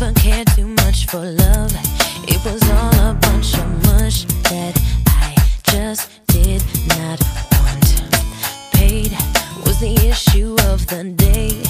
never cared too much for love. It was all a bunch of mush that I just did not want. Paid was the issue of the day.